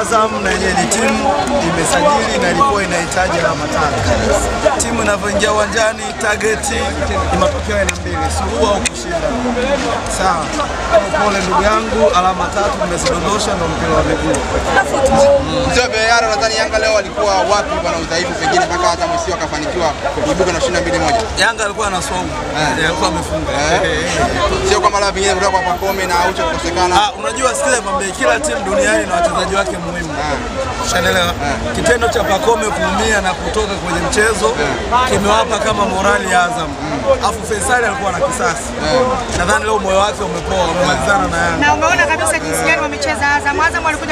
Azam na yenyewe ni timu imesajili na ilikuwa inahitaji alama tano. Timu inavyoingia uwanjani, target ni matokeo ya mbili, suluhu au kushinda. Sawa, pole ndugu yangu, alama tatu nimezidondosha, ndo mpira wa miguu. Beyara, nadhani Yanga leo walikuwa wapi bwana udhaifu pengine mpaka hata Messi akafanikiwa kuibuka na ushindi mbili moja. Yanga alikuwa anasonga, alikuwa amefunga. Sio kwa mara vingine kutoka kwa Pacome na Aucho kukosekana. Ah, unajua sikiza mambe kila timu duniani na wachezaji wake muhimu. Ushaelewa? Kitendo cha pakome kuumia na kutoka kwenye mchezo kimewapa kama morali ya Azam. Afu Faisal alikuwa na kisasi. Nadhani leo moyo wake umepoa, umemalizana na Yanga. Na umeona kabisa jinsi gani wamecheza Azam. Azam walikuja. Eh,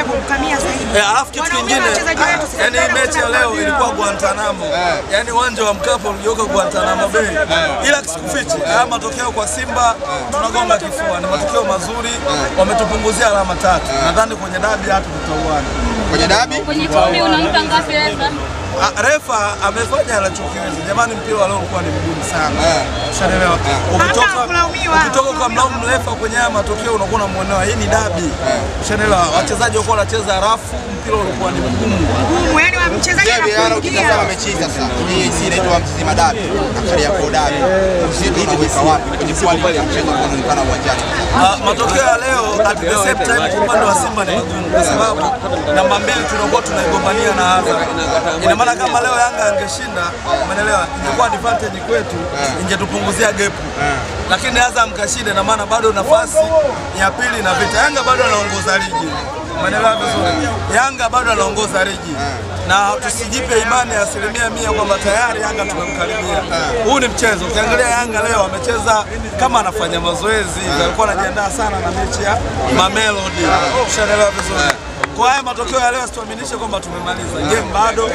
alafu kitu kingine, sisi yani mechi ya leo ilikuwa Guantanamo, yani uwanja wa Mkapa uligeuka Guantanamo Bay, ila sikufichi, haya matokeo kwa Simba tunagonga kifua, ni matokeo mazuri, wametupunguzia alama tatu. Nadhani kwenye dabi hatu tutauana. Kwenye dabi? Kwenye kumi unampa ngapi refa? Ah, refa amefanya anachokiweza. Jamani, mpira wa leo ulikuwa ni mgumu sana. Ushaelewa? Ukitoka Hamna kulaumiwa. ukitoka kwa mlaumu refa kwenye haya matokeo unakuwa unamuonewa. Hii ni dabi. Ushaelewa? Wachezaji walikuwa wanacheza rafu, mpira ulikuwa ni mgumu. mgumu, yani wa mchezaji anakuingia. ukitazama mechi hii sasa, hii si inaitwa Mzizima dabi akali Kariakoo dabi. Sisi tunaweka wapi kwenye quality ya mchezo kwa unaonekana uwanjani? Ah, matokeo ya leo at the same time kwa upande wa Simba ni magumu kwa sababu namba mbili tunakuwa tunaigombania na Azam. Maana kama leo Yanga angeshinda, umeelewa, ingekuwa advantage kwetu, ingetupunguzia gap. Lakini Azam kashinda, na maana bado nafasi ya pili na vita. Yanga bado anaongoza ligi. Umeelewa vizuri? Yanga bado anaongoza ligi na tusijipe imani ya asilimia mia kwamba tayari Yanga tumemkaribia. Huu ni mchezo. Ukiangalia Yanga leo amecheza kama anafanya mazoezi, alikuwa anajiandaa sana na mechi ya Mamelodi. Ushaelewa vizuri. Kwa haya matokeo ya leo situaminishe kwamba tumemaliza game, bado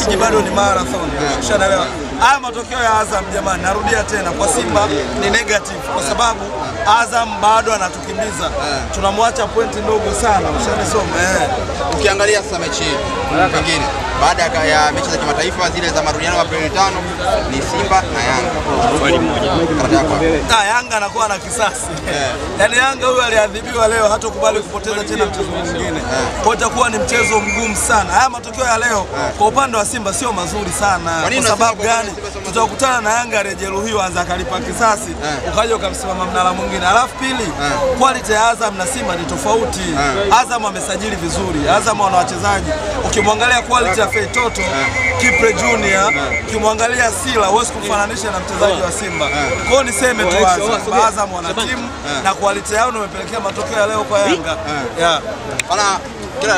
ligi bado ni marathon. Ushanaelewa? Haya matokeo ya Azam jamani, narudia tena, kwa Simba ni negative kwa sababu Azam bado anatukimbiza, tunamwacha pointi ndogo sana. Ushanisoma eh. Ukiangalia sasa mechi hii pengine baada ya- mechi za kimataifa zile za marudiano Aprili tano ni Simba na Yanga. Ah, Yanga anakuwa na kisasi. Yaani Yanga huyu aliadhibiwa leo hata kubali kupoteza tena mchezo mwingine. Kwa hiyo itakuwa ni mchezo mgumu sana. Haya matokeo ya leo kwa upande wa Simba sio mazuri sana. Kwa sababu gani? Tutakutana na Yanga aliyejeruhiwa anza akalipa kisasi, ukaja ukamsimama mnala mwingine. Alafu pili, quality ya Azam na Simba ni tofauti. Azam amesajili vizuri. Azam wana wachezaji. Ukimwangalia quality ya Feitoto, Kipre Junior, ukimwangalia Sila huwezi kumfananisha na mchezaji wa Simba. Kwa hiyo niseme tu Azam, Azam wana timu na quality yao ndio imepelekea matokeo ya leo kwa Yanga. Yeah. Kila.